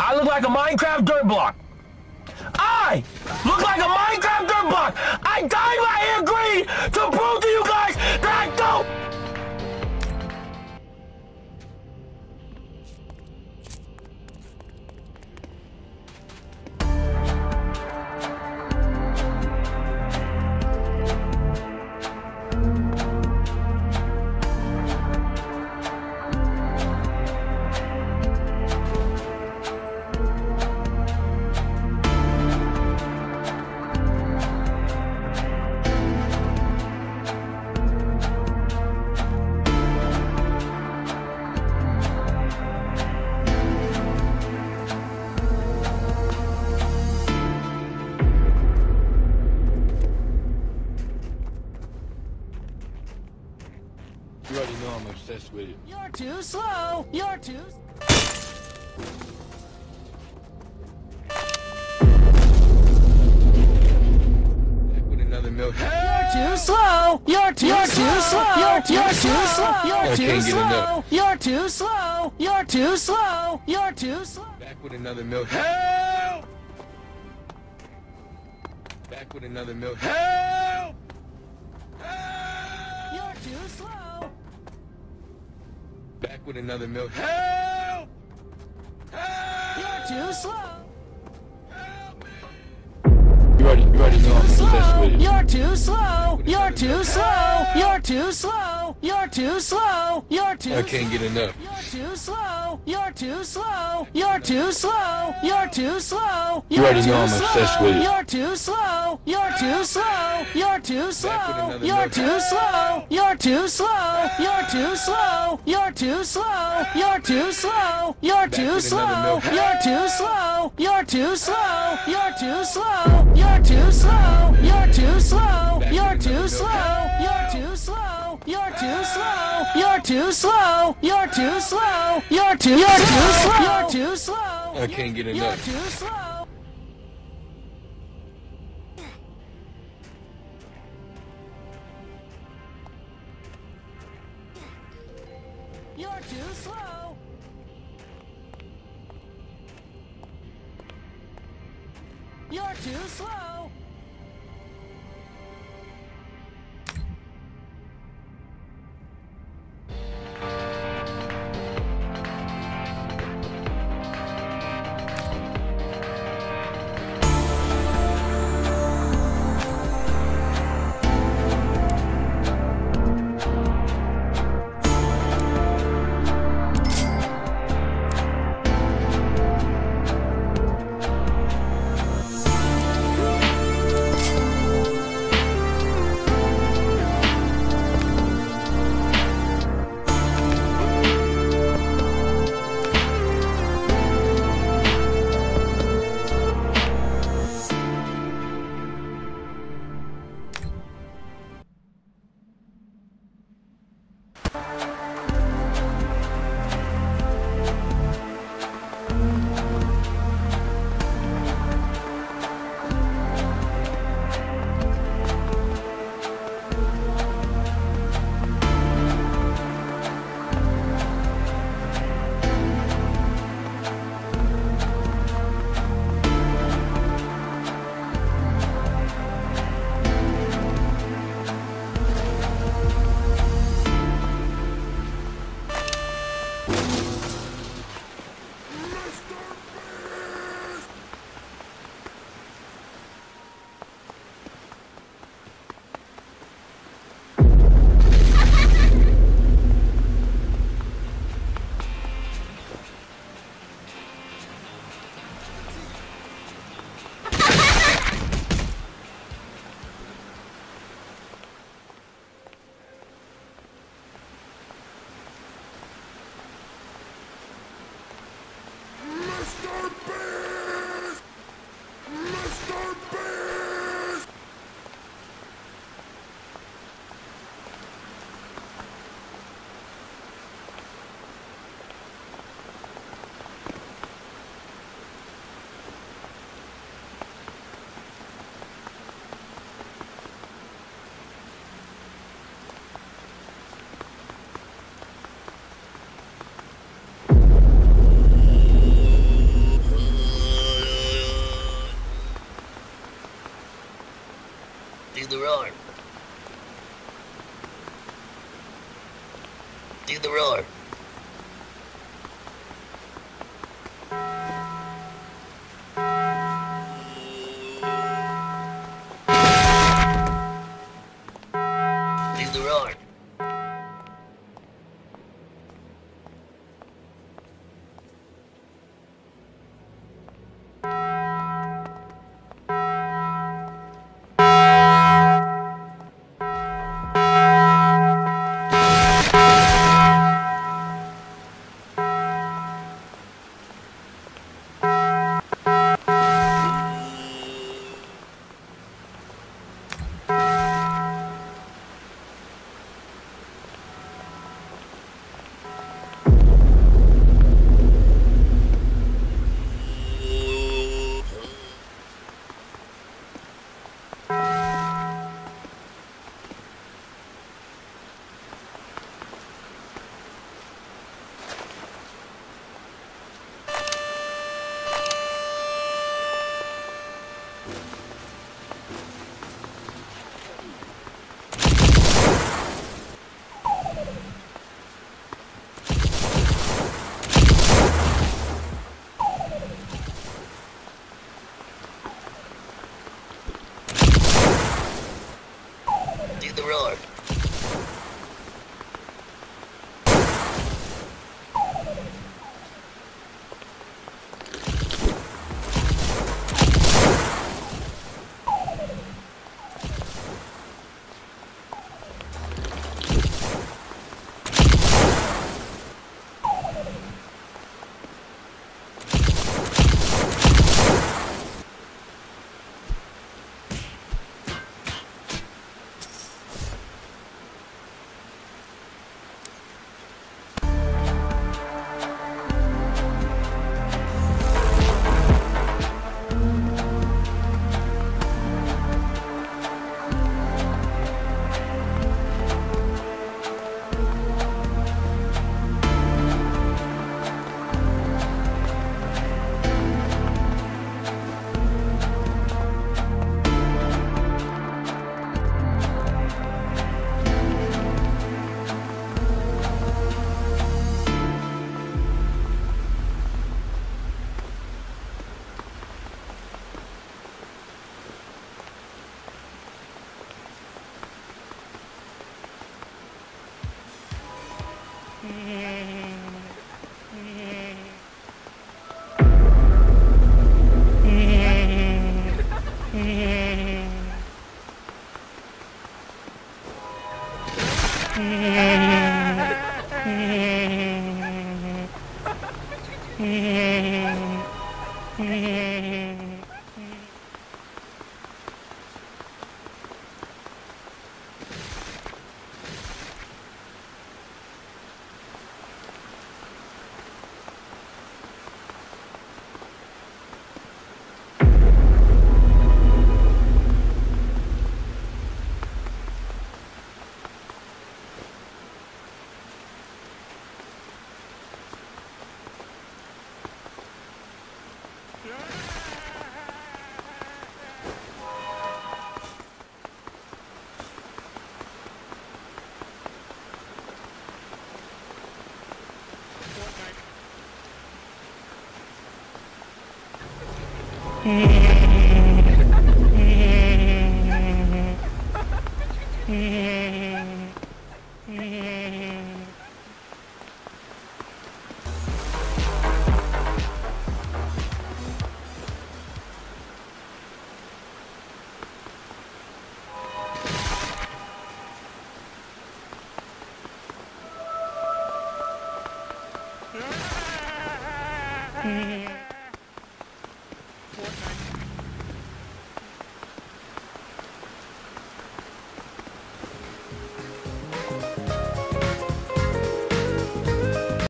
I look like a Minecraft dirt block. I look like a Minecraft dirt block. I dyed my hair green to prove too slow. You're too. Back with another milk. Too slow. You're too. You're too slow. You're too, you're too slow. I You're too can't get slow. enough. You're too slow. You're too slow. You're too slow. Back with another milk. Help! Back with another milk. Help! Help! You're too slow. Back with another milk. Help! Help! You're too slow. You already, you already know I'm obsessed. You're too slow. You're too slow. You're too slow. You're too slow. You're too. I can't get enough. You're too slow. You're too slow. You're too slow. You're too slow. You already know too I'm slow. obsessed with it. You're too slow. You're too slow. You're too slow. You're too slow. You're too slow. You're too slow. You're too slow. You're too slow. You're too slow. You're too slow. You're too slow. You're too slow. You're too slow. You're too slow. You're too slow. You're too slow. You're too slow. You're too slow. You're too slow. You're too. You're too slow. You're too slow. I can't get You're enough. too slow. You're too slow. You're too slow. The roar. Do the roar. The Mm-hmm. Mm-hmm.